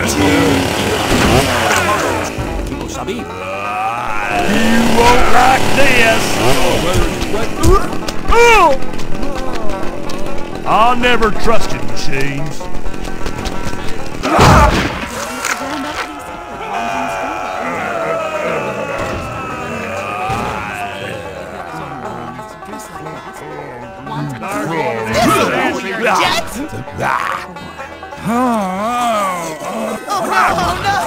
got you! Sabi. You won't like this! I'll never trusted machines. Jet? Oh, 好不好？